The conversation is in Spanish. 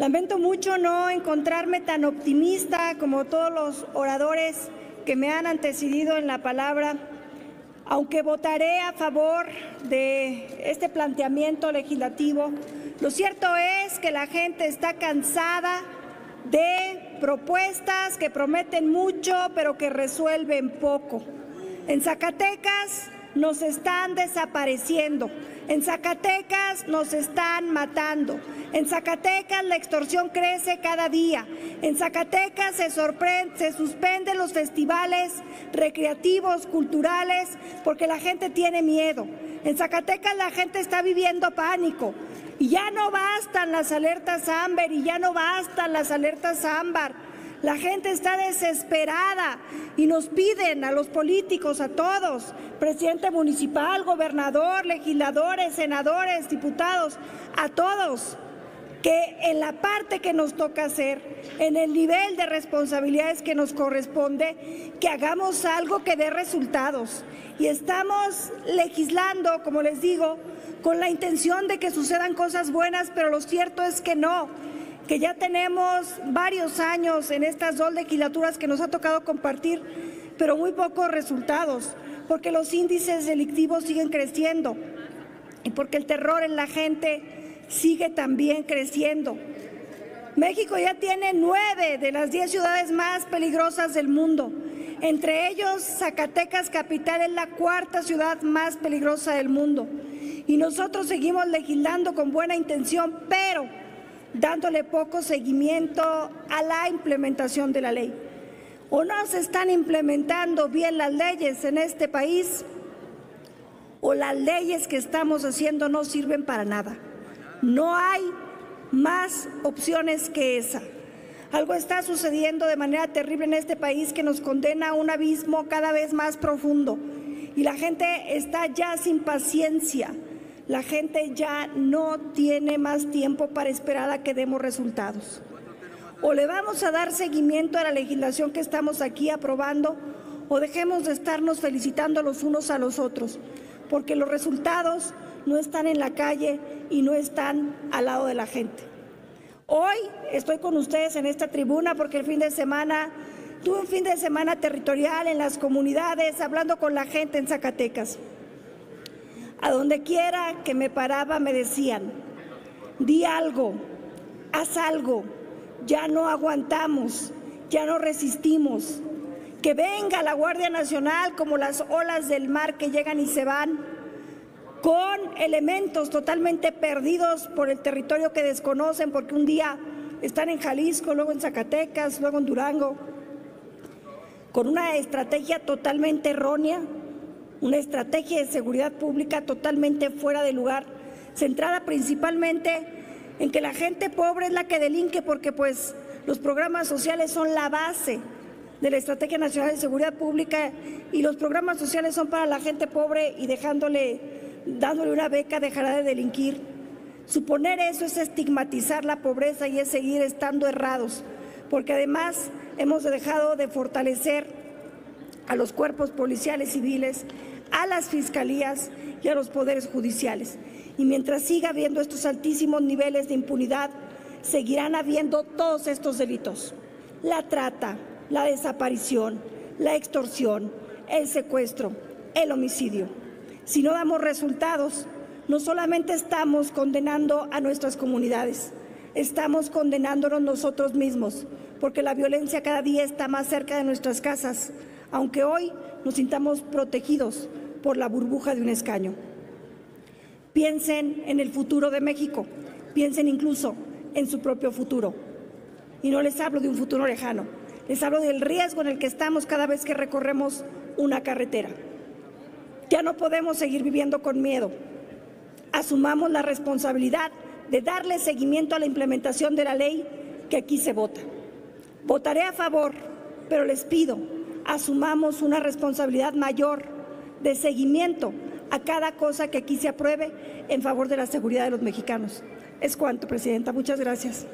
Lamento mucho no encontrarme tan optimista como todos los oradores que me han antecedido en la palabra, aunque votaré a favor de este planteamiento legislativo. Lo cierto es que la gente está cansada de propuestas que prometen mucho pero que resuelven poco. En Zacatecas nos están desapareciendo. En Zacatecas nos están matando. En Zacatecas la extorsión crece cada día. En Zacatecas se, se suspenden los festivales recreativos, culturales, porque la gente tiene miedo. En Zacatecas la gente está viviendo pánico. Y ya no bastan las alertas Amber y ya no bastan las alertas Ámbar la gente está desesperada y nos piden a los políticos, a todos, presidente municipal, gobernador, legisladores, senadores, diputados, a todos, que en la parte que nos toca hacer, en el nivel de responsabilidades que nos corresponde, que hagamos algo que dé resultados. Y estamos legislando, como les digo, con la intención de que sucedan cosas buenas, pero lo cierto es que no que ya tenemos varios años en estas dos legislaturas que nos ha tocado compartir, pero muy pocos resultados, porque los índices delictivos siguen creciendo y porque el terror en la gente sigue también creciendo. México ya tiene nueve de las diez ciudades más peligrosas del mundo. Entre ellos, Zacatecas Capital es la cuarta ciudad más peligrosa del mundo. Y nosotros seguimos legislando con buena intención, pero dándole poco seguimiento a la implementación de la ley. O no se están implementando bien las leyes en este país, o las leyes que estamos haciendo no sirven para nada. No hay más opciones que esa. Algo está sucediendo de manera terrible en este país que nos condena a un abismo cada vez más profundo y la gente está ya sin paciencia la gente ya no tiene más tiempo para esperar a que demos resultados. O le vamos a dar seguimiento a la legislación que estamos aquí aprobando o dejemos de estarnos felicitando los unos a los otros, porque los resultados no están en la calle y no están al lado de la gente. Hoy estoy con ustedes en esta tribuna porque el fin de semana tuve un fin de semana territorial en las comunidades, hablando con la gente en Zacatecas. A donde quiera que me paraba me decían, di algo, haz algo, ya no aguantamos, ya no resistimos. Que venga la Guardia Nacional como las olas del mar que llegan y se van, con elementos totalmente perdidos por el territorio que desconocen, porque un día están en Jalisco, luego en Zacatecas, luego en Durango, con una estrategia totalmente errónea una estrategia de seguridad pública totalmente fuera de lugar, centrada principalmente en que la gente pobre es la que delinque porque pues los programas sociales son la base de la Estrategia Nacional de Seguridad Pública y los programas sociales son para la gente pobre y dejándole, dándole una beca dejará de delinquir. Suponer eso es estigmatizar la pobreza y es seguir estando errados, porque además hemos dejado de fortalecer a los cuerpos policiales civiles a las fiscalías y a los poderes judiciales. Y mientras siga habiendo estos altísimos niveles de impunidad, seguirán habiendo todos estos delitos. La trata, la desaparición, la extorsión, el secuestro, el homicidio. Si no damos resultados, no solamente estamos condenando a nuestras comunidades, estamos condenándonos nosotros mismos, porque la violencia cada día está más cerca de nuestras casas, aunque hoy nos sintamos protegidos por la burbuja de un escaño. Piensen en el futuro de México, piensen incluso en su propio futuro. Y no les hablo de un futuro lejano, les hablo del riesgo en el que estamos cada vez que recorremos una carretera. Ya no podemos seguir viviendo con miedo. Asumamos la responsabilidad de darle seguimiento a la implementación de la ley que aquí se vota. Votaré a favor, pero les pido, asumamos una responsabilidad mayor de seguimiento a cada cosa que aquí se apruebe en favor de la seguridad de los mexicanos. Es cuanto, Presidenta. Muchas gracias.